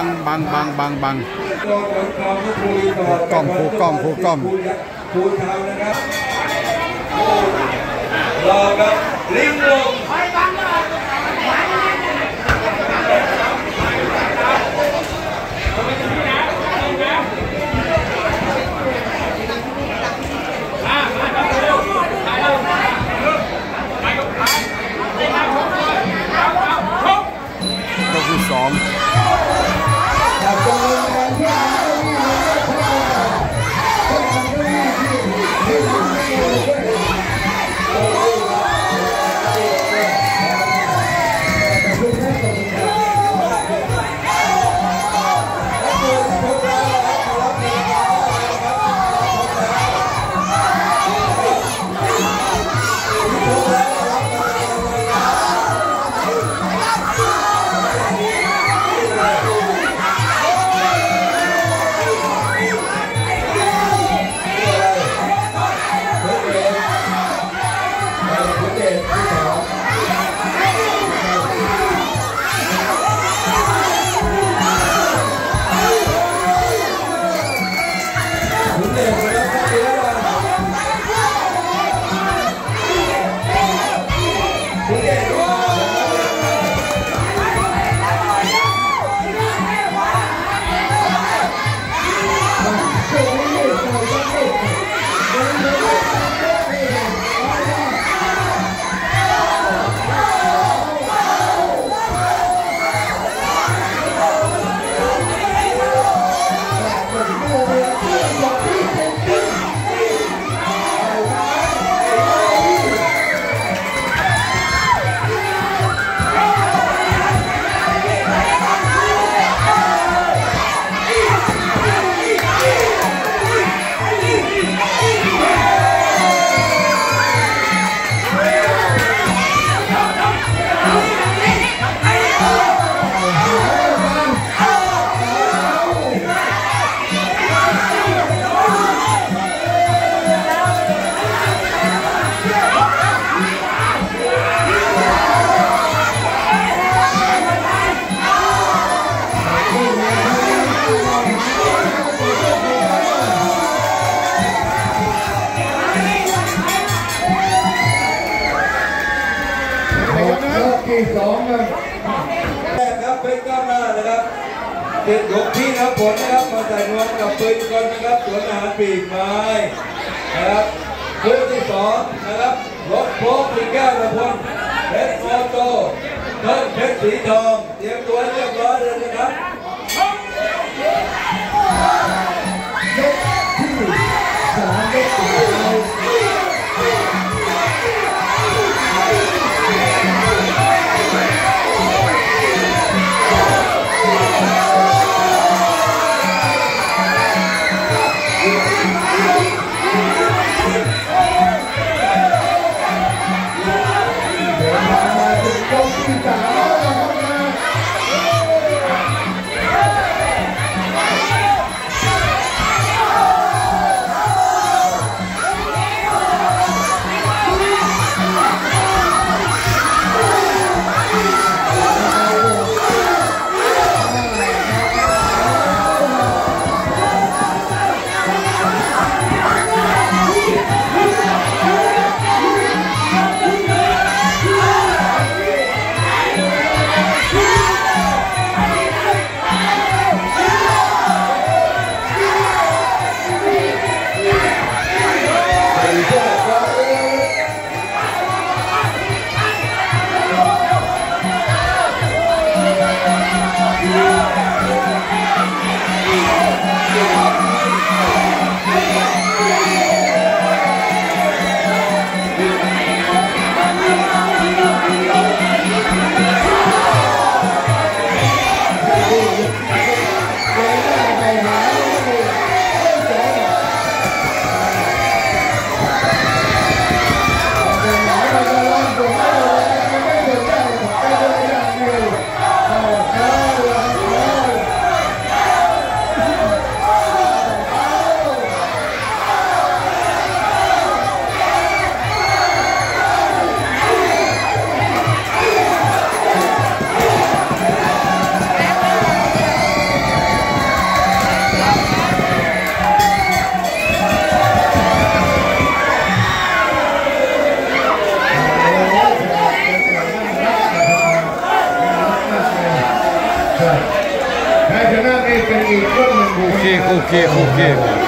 บังบังบังบังบังก็เดินทางมาคุยต่อกล้องผูกล้องผูกล้องรูครูชาวนะครับรอครับลิงล สองครับแรกครับเป็นก้าวหน้านะครับเจ็ดยกพี่นะผลนะครับมาใส่นวมกับปืนกลนะครับสวนอาหารปีกไม้นะครับคู่ที่สองนะครับรถโป๊กปีแก้วระพลเพชรโมโตเพิ่มเพชรสีทองเตรียมตัวเรียบร้อยเลย เคโอเค